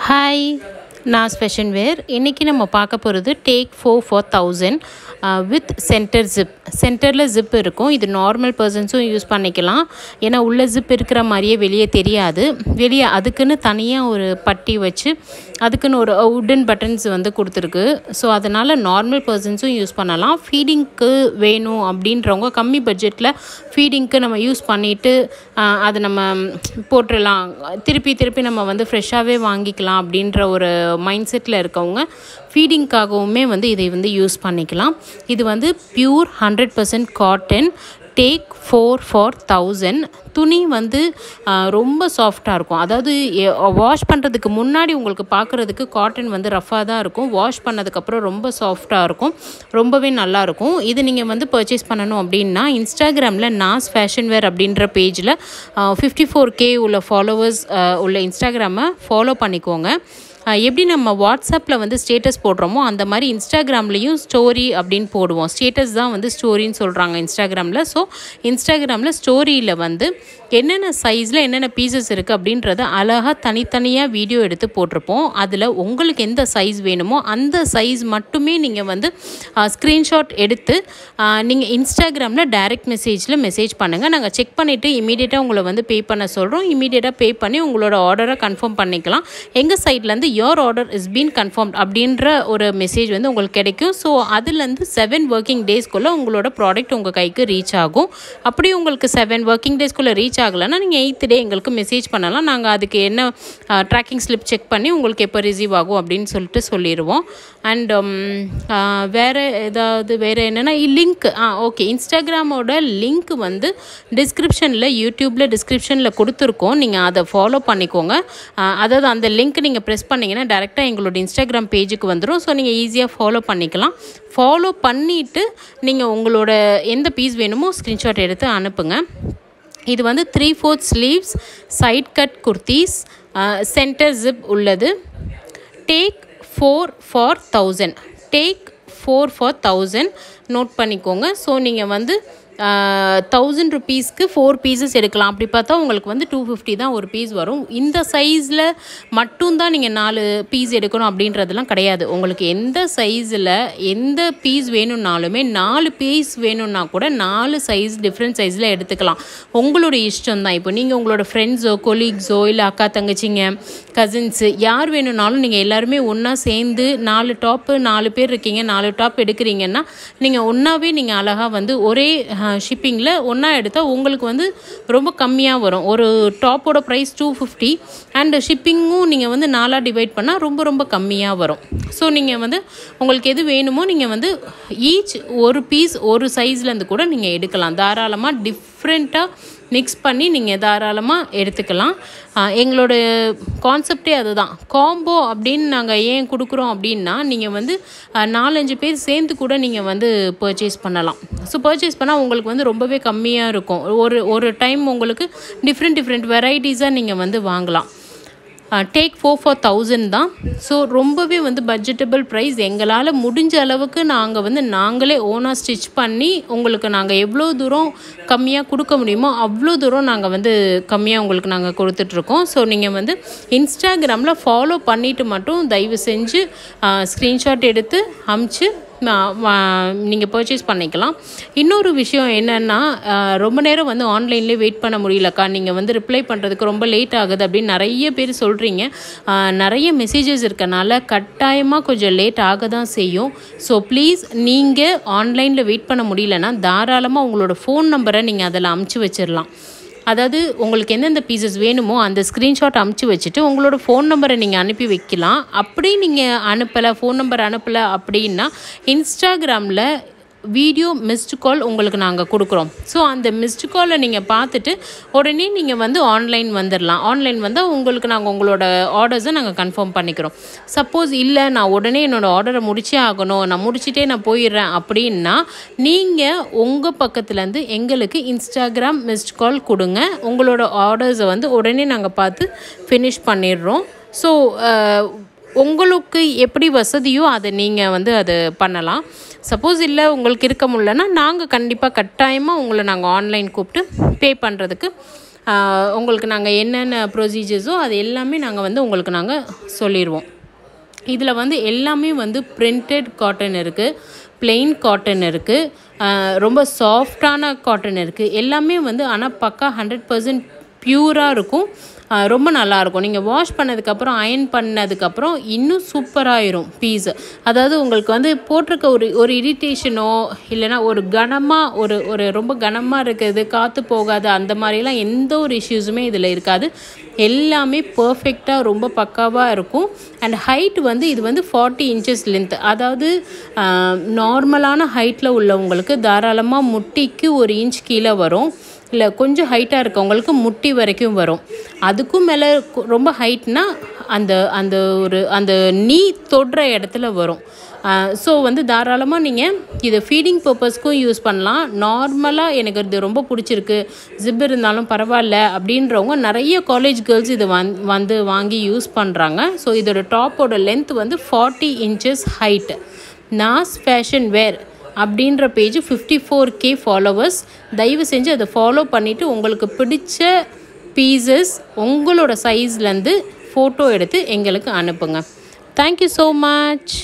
Hi நான் ஸ்பெஷன் வேர் இன்றைக்கி நம்ம பார்க்க போகிறது take four for thousand with centre zip சென்டரில் ஜிப் இருக்கும். இது நார்மல் பர்சன்ஸும் யூஸ் பண்ணிக்கலாம். ஏன்னா உள்ள ஜிப் இருக்கிற மாதிரியே வெளியே தெரியாது. வெளியே அதுக்குன்னு தனியாக ஒரு பட்டி வச்சு அதுக்குன்னு ஒரு உட்டன் பட்டன்ஸ் வந்து கொடுத்துருக்கு. ஸோ அதனால் நார்மல் பர்சன்ஸும் யூஸ் பண்ணலாம். ஃபீடிங்க்கு வேணும் அப்படின்றவங்க கம்மி பட்ஜெட்டில் ஃபீடிங்க்கு நம்ம யூஸ் பண்ணிவிட்டு அதை நம்ம போட்டுடலாம் திருப்பி திருப்பி நம்ம வந்து ஃப்ரெஷ்ஷாகவே வாங்கிக்கலாம் அப்படின்ற ஒரு மைண்ட் செட்டில் இருக்கவங்க ஃபீடிங்க்காகவுமே வந்து இதை வந்து யூஸ் பண்ணிக்கலாம். இது வந்து pure hundred percent cotton take four for thousand துணி வந்து ரொம்ப சாஃப்டாக இருக்கும். அதாவது வாஷ் பண்ணுறதுக்கு முன்னாடி உங்களுக்கு பார்க்குறதுக்கு காட்டன் வந்து ரஃபாக தான் இருக்கும். வாஷ் பண்ணதுக்கப்புறம் ரொம்ப சாஃப்டாக இருக்கும். ரொம்பவே நல்லாயிருக்கும் இது நீங்கள் வந்து பர்ச்சேஸ் பண்ணணும் அப்படின்னா இன்ஸ்டாகிராமில் நாஸ் ஃபேஷன் வேர் அப்படின்ற பேஜில் ஃபிஃப்டி ஃபோர் கே உள்ள ஃபாலோவர்ஸ் உள்ள இன்ஸ்டாகிராமை ஃபாலோ பண்ணிக்கோங்க. எப்படி நம்ம வாட்ஸ்அப்பில் வந்து ஸ்டேட்டஸ் போடுறோமோ அந்த மாதிரி இன்ஸ்டாகிராம்லேயும் ஸ்டோரி அப்படின்னு போடுவோம். ஸ்டேட்டஸ் தான் வந்து ஸ்டோரின்னு சொல்கிறாங்க இன்ஸ்டாகிராமில். ஸோ இன்ஸ்டாகிராமில் ஸ்டோரியில் வந்து என்னென்ன சைஸில் என்னென்ன பீசஸ் இருக்குது அப்படின்றத அழகாக தனித்தனியாக வீடியோ எடுத்து போட்டிருப்போம். அதில் உங்களுக்கு எந்த சைஸ் வேணுமோ அந்த சைஸ் மட்டுமே நீங்கள் வந்து ஸ்க்ரீன்ஷாட் எடுத்து நீங்கள் இன்ஸ்டாகிராமில் டைரக்ட் மெசேஜில் மெசேஜ் பண்ணுங்கள் நாங்கள் செக் பண்ணிவிட்டு இமீடியட்டாக உங்களை வந்து பே பண்ண சொல்கிறோம் இமீடியட்டாக பே பண்ணி உங்களோட ஆர்டரை கன்ஃபார்ம் பண்ணிக்கலாம். எங்கள் சைட்லேருந்து your order is been confirm அப்படின்ற ஒரு மெசேஜ் வந்து உங்களுக்கு கிடைக்கும். ஸோ அதுலேருந்து செவன் ஒர்க்கிங் டேஸ்க்குள்ளே உங்களோட ப்ராடக்ட் உங்கள் கைக்கு ரீச் ஆகும். அப்படி உங்களுக்கு செவன் ஒர்க்கிங் டேஸ்க்குள்ளே ரீச் ஆகலைன்னா நீங்கள் எயித்து டே எங்களுக்கு மெசேஜ் பண்ணலாம். நாங்கள் அதுக்கு என்ன ட்ராக்கிங் ஸ்லிப் செக் பண்ணி உங்களுக்கு எப்போ ரிசீவ் ஆகும் அப்படின்னு சொல்லிட்டு சொல்லிடுவோம். அண்ட் um, வேறு ஏதாவது வேறு என்னென்னா லிங்க் ஆ ஓகே இன்ஸ்டாகிராமோட லிங்க் வந்து டிஸ்கிரிப்ஷனில் யூடியூப்பில் டிஸ்கிரிப்ஷனில் கொடுத்துருக்கோம். நீங்கள் அதை ஃபாலோ பண்ணிக்கோங்க. அதாவது அந்த லிங்க் நீங்கள் ப்ரெஸ் பண்ணிங்கன்னா டேரெக்டாக எங்களோட இன்ஸ்டாகிராம் பேஜுக்கு வந்துடும் ஸோ நீங்கள் ஈஸியாக ஃபாலோ பண்ணிக்கலாம். ஃபாலோ பண்ணிவிட்டு நீங்கள் உங்களோட எந்த பீஸ் வேணுமோ ஸ்க்ரீன்ஷாட் எடுத்து அனுப்புங்க. இது வந்து three fourth sleeves side cut kurtis centre zip உள்ளது. Take four for thousand take four for thousand note பண்ணிக்கோங்க. ஸோ நீங்கள் வந்து தௌசண்ட் ருபீஸ்க்கு ஃபோர் பீசஸ் எடுக்கலாம். அப்படி பார்த்தா உங்களுக்கு வந்து டூ ஃபிஃப்டி தான் ஒரு பீஸ் வரும். இந்த சைஸில் மட்டும்தான் நீங்கள் நாலு பீஸ் எடுக்கணும் அப்படின்றதெல்லாம் கிடையாது. உங்களுக்கு எந்த சைஸில் எந்த பீஸ் வேணும்னாலுமே நாலு பீஸ் வேணும்னா கூட நாலு சைஸ் டிஃப்ரெண்ட் சைஸில் எடுத்துக்கலாம். உங்களுடைய இஷ்டம் தான். இப்போ நீங்கள் உங்களோட ஃப்ரெண்ட்ஸோ கொலீக்ஸோ இல்லை அக்கா தங்கச்சிங்க கசின்ஸு யார் வேணும்னாலும் நீங்கள் எல்லாருமே ஒன்றா சேர்ந்து நாலு டாப்பு நாலு பேர் இருக்கீங்க நாலு டாப் எடுக்கிறீங்கன்னா நீங்கள் ஒன்றாவே நீங்கள் அழகாக வந்து ஒரே ஷிப்பிங்கில் ஒன்றா எடுத்தால் உங்களுக்கு வந்து ரொம்ப கம்மியாக வரும். ஒரு டாப்போட ப்ரைஸ் டூ ஃபிஃப்டி அண்ட் ஷிப்பிங்கும் நீங்கள் வந்து நாலாக டிவைட் பண்ணால் ரொம்ப ரொம்ப கம்மியாக வரும். ஸோ நீங்கள் வந்து உங்களுக்கு எது வேணுமோ நீங்கள் வந்து ஈச் ஒரு பீஸ் ஒரு சைஸ்லேருந்து கூட நீங்கள் எடுக்கலாம். தாராளமாக டிஃப்ரெண்ட்டாக மிக்ஸ் பண்ணி நீங்கள் தாராளமாக எடுத்துக்கலாம். எங்களோட கான்செப்டே அதுதான். காம்போ அப்படின்னு நாங்கள் ஏன் கொடுக்குறோம் அப்படின்னா நீங்கள் வந்து நாலஞ்சு பேர் சேர்ந்து கூட நீங்கள் வந்து பர்ச்சேஸ் பண்ணலாம். ஸோ பர்ச்சேஸ் பண்ணால் உங்களுக்கு வந்து ரொம்பவே கம்மியாக இருக்கும். ஒரு ஒரு டைம் உங்களுக்கு டிஃப்ரெண்ட் டிஃப்ரெண்ட் வெரைட்டிஸாக நீங்கள் வந்து வாங்கலாம். டேக் ஃபோர் ஃபார் தௌசண்ட் தான். ஸோ ரொம்பவே வந்து பட்ஜெட்டபிள் ப்ரைஸ் எங்களால் முடிஞ்ச அளவுக்கு நாங்கள் வந்து நாங்களே ஓனாக ஸ்டிச் பண்ணி உங்களுக்கு நாங்கள் எவ்வளோ தூரம் கம்மியாக கொடுக்க முடியுமோ அவ்வளோ தூரம் நாங்கள் வந்து கம்மியாக உங்களுக்கு நாங்கள் கொடுத்துட்ருக்கோம். ஸோ நீங்கள் வந்து இன்ஸ்டாகிராமில் ஃபாலோ பண்ணிவிட்டு மட்டும் தயவு செஞ்சு ஸ்க்ரீன்ஷாட் எடுத்து அமுச்சு நீங்கள் பர்ச்சேஸ் பண்ணிக்கலாம். இன்னொரு விஷயம் என்னென்னா ரொம்ப நேரம் வந்து ஆன்லைன்லேயே வெயிட் பண்ண முடியலக்கா. நீங்கள் வந்து ரிப்ளை பண்ணுறதுக்கு ரொம்ப லேட் ஆகுது அப்படின்னு நிறைய பேர் சொல்கிறீங்க நிறைய மெசேஜஸ் இருக்கனால கட்டாயமாக கொஞ்சம் லேட் ஆக தான் செய்யும். ஸோ ப்ளீஸ் நீங்கள் ஆன்லைனில் வெயிட் பண்ண முடியலன்னா தாராளமாக உங்களோட ஃபோன் நம்பரை நீங்கள் அதில் அமுச்சு வச்சிடலாம் அதாவது உங்களுக்கு எந்தெந்த பீசஸ் வேணுமோ அந்த ஸ்க்ரீன்ஷாட் அமுச்சு வச்சுட்டு உங்களோட ஃபோன் நம்பரை நீங்கள் அனுப்பி வைக்கலாம். அப்படி நீங்கள் அனுப்பலை ஃபோன் நம்பர் அனுப்பலை அப்படின்னா இன்ஸ்டாகிராமில் வீடியோ மிஸ்டு கால் உங்களுக்கு நாங்கள் கொடுக்குறோம். ஸோ அந்த மிஸ்டு காலை நீங்கள் பார்த்துட்டு உடனே நீங்கள் வந்து ஆன்லைன் வந்துடலாம் ஆன்லைன் வந்தால் உங்களுக்கு நாங்கள் உங்களோட ஆர்டர்ஸை நாங்கள் கன்ஃபார்ம் பண்ணிக்கிறோம். சப்போஸ் இல்லை நான் உடனே என்னோடய ஆர்டரை முடிச்சே ஆகணும். நான் முடிச்சுட்டே நான் போயிடுறேன் அப்படின்னா நீங்கள் உங்கள் பக்கத்துலேருந்து எங்களுக்கு இன்ஸ்டாகிராம் மிஸ்டு கால் கொடுங்க. உங்களோட ஆர்டர்ஸை வந்து உடனே நாங்கள் பார்த்து ஃபினிஷ் பண்ணிடுறோம். ஸோ உங்களுக்கு எப்படி வசதியோ அதை நீங்கள் வந்து அது பண்ணலாம். சப்போஸ் இல்லை உங்களுக்கு இருக்க முடியலன்னா நாங்கள் கண்டிப்பாக கட்டாயமாக உங்களை நாங்கள் ஆன்லைன் கூப்பிட்டு பே பண்ணுறதுக்கு உங்களுக்கு நாங்கள் என்னென்ன ப்ரொசீஜர்ஸோ அது எல்லாமே நாங்கள் வந்து உங்களுக்கு நாங்கள் சொல்லிடுவோம் இதில் வந்து எல்லாமே வந்து பிரிண்டட் காட்டன் இருக்குது பிளெயின் காட்டன் இருக்குது ரொம்ப சாஃப்டான காட்டன் இருக்குது எல்லாமே வந்து ஆனால் பக்கா ஹண்ட்ரட் பர்சன்ட் பியூராக இருக்கும். ரொம்ப நல்லாயிருக்கும். நீங்கள் வாஷ் பண்ணதுக்கப்புறம் அயன் பண்ணதுக்கப்புறம் இன்னும் சூப்பராகிரும் பீஸு அதாவது உங்களுக்கு வந்து போட்டிருக்க ஒரு ஒரு இரிட்டேஷனோ இல்லைனா ஒரு கனமாக ஒரு ஒரு ரொம்ப கனமாக இருக்கிறது காற்று போகாது அந்த மாதிரிலாம் எந்த ஒரு இஷ்யூஸுமே இதில் இருக்காது. எல்லாமே பர்ஃபெக்டாக ரொம்ப பக்காவாக இருக்கும். அண்ட் ஹைட் வந்து இது வந்து ஃபார்ட்டி இன்ச்சஸ் லென்த் அதாவது நார்மலான ஹைட்டில் உள்ளவங்களுக்கு தாராளமாக முட்டிக்கு ஒரு இன்ச் கீழே வரும். இல்லை கொஞ்சம் ஹைட்டாக இருக்கவங்களுக்கு முட்டி வரைக்கும் வரும். அதுக்கும் மேலே ரொம்ப ஹைட்னா அந்த அந்த ஒரு அந்த நீ தொடுற இடத்துல வரும். ஸோ வந்து தாராளமாக நீங்கள் இதை ஃபீடிங் பர்பஸ்க்கும் யூஸ் பண்ணலாம். நார்மலாக எனக்கு இது ரொம்ப பிடிச்சிருக்கு. ஜிப் இருந்தாலும் பரவாயில்ல அப்படின்றவங்க நிறைய காலேஜ் கேர்ள்ஸ் இதை வந் வந்து வாங்கி யூஸ் பண்ணுறாங்க ஸோ இதோட டாப்போட லென்த் வந்து forty inches height Naaz fashion wear அப்படின்ற page fifty four K followers தயவு செஞ்சு அதை ஃபாலோ பண்ணிவிட்டு உங்களுக்கு பிடிச்ச பீசஸ் உங்களோட சைஸ்லேருந்து ஃபோட்டோ எடுத்து எங்களுக்கு அனுப்புங்க. Thank you so much